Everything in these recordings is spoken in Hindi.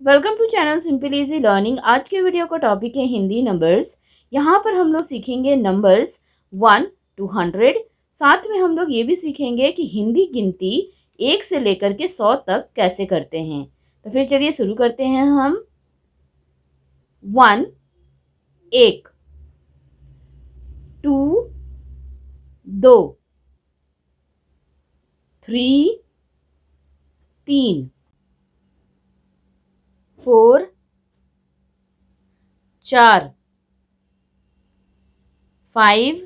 Welcome to channel simple easy learning आज के वीडियो का टॉपिक है हिंदी नंबर्स यहाँ पर हम लोग सीखेंगे नंबर्स वन टू हंड्रेड साथ में हम लोग ये भी सीखेंगे कि हिंदी गिनती एक से लेकर के सौ तक कैसे करते हैं। तो फिर चलिए शुरू करते हैं हम। वन एक। टू दो। थ्री तीन। फोर, चार, फाइव,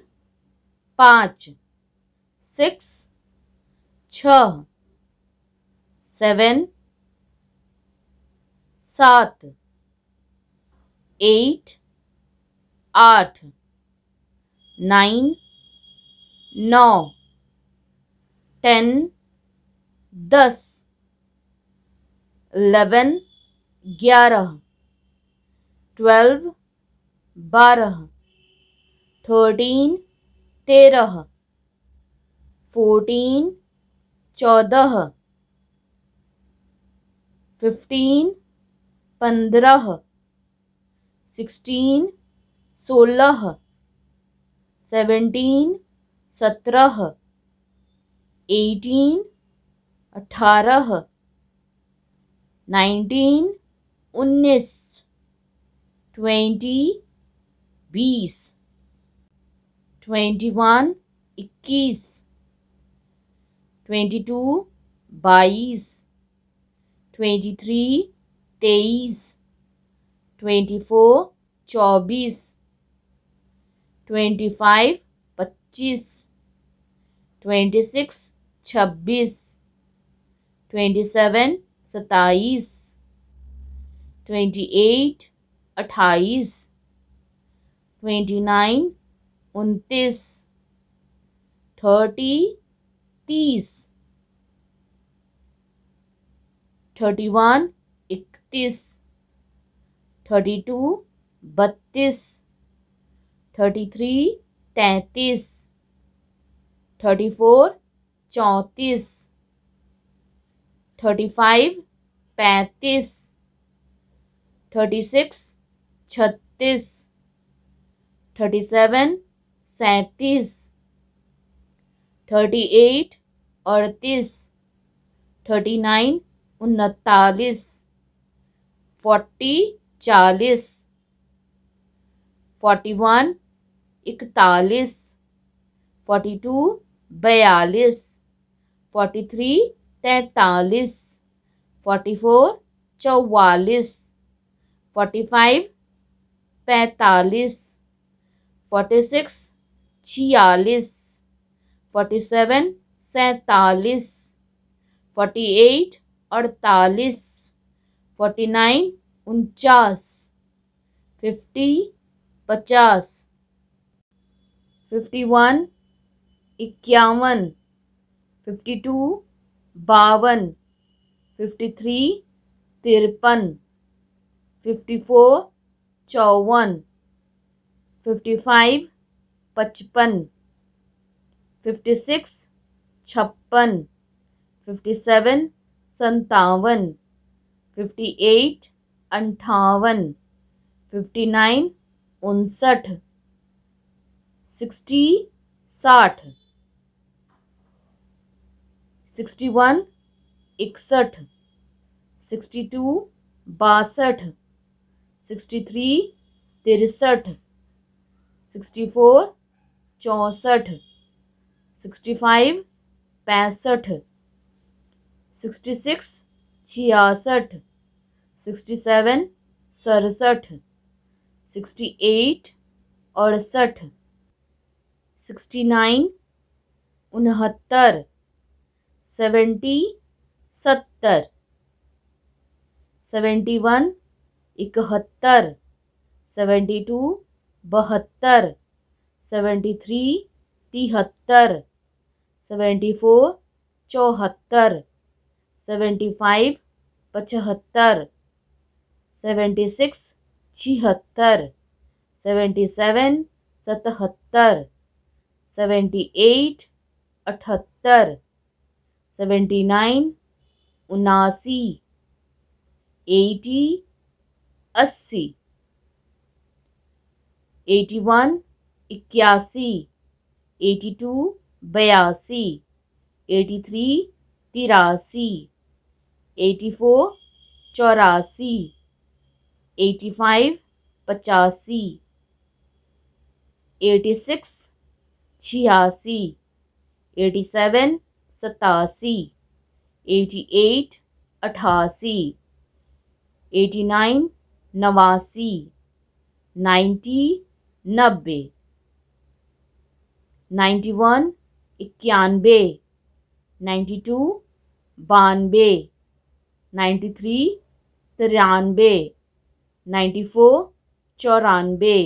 पाँच, सिक्स, छ, सेवन, सात, एट, आठ, नाइन, नौ, टेन, दस, इलेवन ग्यारह ट्वेल्व बारह थर्टीन तेरह फोर्टीन चौदह फिफ्टीन पंद्रह सिक्सटीन सोलह सेवेंटीन सत्रह एटीन अठारह नाइनटीन उन्नीस, ट्वेंटी, बीस, ट्वेंटी वन, इक्कीस, ट्वेंटी टू, बाईस, ट्वेंटी थ्री, तेईस, ट्वेंटी फोर, चौबीस, ट्वेंटी फाइव, पच्चीस, ट्वेंटी सिक्स, छब्बीस, ट्वेंटी सेवन सताईस ट्वेंटी एट अट्ठाईस ट्वेंटी नाइन उनतीस थर्टी तीस थर्टी वन इकतीस थर्टी टू बत्तीस थर्टी थ्री तैंतीस थर्टी फोर चौंतीस थर्टी फाइव पैंतीस थर्टी सिक्स, छत्तीस, थर्टी सेवन, सैंतीस, थर्टी एट, अड़तीस, थर्टी नाइन, उनतालीस, फोर्टी, चालीस, फोर्टी वन, इकतालीस, फोर्टी टू, बयालीस, फोर्टी थ्री, तैंतालीस, फोर्टी फोर, चौवालीस फोर्टी फाइव, पैंतालीस, फोर्टी सिक्स, छियालीस, फोर्टी सेवन, सैंतालीस, फोर्टी एट, अड़तालीस, फोर्टी नाइन, उनचास, फिफ्टी, पचास, फिफ्टी वन, इक्यावन, फिफ्टी टू, बावन, फिफ्टी थ्री, तिरपन। फिफ्टी फोर चौवन फिफ्टी फाइव पचपन फिफ्टी सिक्स छप्पन फिफ्टी सेवन संतावन फिफ्टी एट अंठावन फिफ्टी नाइन उनसठ सिक्सटी साठ सिक्सटी वन इकसठ सिक्सटी टू बासठ सिक्सटी थ्री, तिरसठ। सिक्सटी फोर, चौंसठ। सिक्सटी फाइव, पैंसठ। सिक्सटी सिक्स, छियासठ। सिक्सटी सेवन, सड़सठ। सिक्सटी एट, अड़सठ। सिक्सटी नाइन, उनहत्तर। सेवेंटी, सत्तर। सेवेंटी वन इकहत्तर, सेवेंटी टू, बहत्तर, सेवेंटी थ्री, तिहत्तर, सेवेंटी फोर, चौहत्तर, सेवेंटी फाइव, पचहत्तर, सेवेंटी सिक्स, छिहत्तर, सेवेंटी सेवन, सतहत्तर, सेवेंटी एट, अठहत्तर, सेवेंटी नाइन, उनासी, एटी अस्सी। एटी वन, इक्यासी। एटी टू, बयासी। एटी थ्री, तिरासी। एटी फोर, चौरासी। एटी फाइव, पचासी। एटी सिक्स, छियासी। एटी सेवन, सतासी। एटी एट, अठासी। एटी नाइन नवासी, नाइन्टी, नब्बे, नाइन्टी वन इक्यानवे नाइन्टी टू बानवे नाइन्टी थ्री तिरानवे नाइन्टी फोर चौरानवे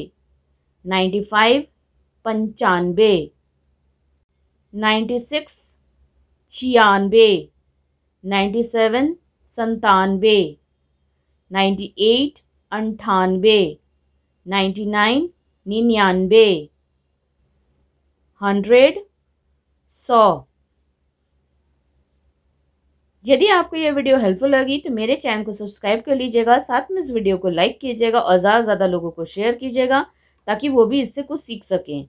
नाइन्टी फाइव पंचानवे नाइन्टी सिक्स छियानवे नाइन्टी सेवन संतानवे नाइन्टी एट अंठानवे नाइन्टी नाइन, निन्यानवे, हंड्रेड, सौ। यदि आपको यह वीडियो हेल्पफुल लगी तो मेरे चैनल को सब्सक्राइब कर लीजिएगा, साथ में इस वीडियो को लाइक कीजिएगा और ज़्यादा से ज़्यादा लोगों को शेयर कीजिएगा, ताकि वो भी इससे कुछ सीख सकें।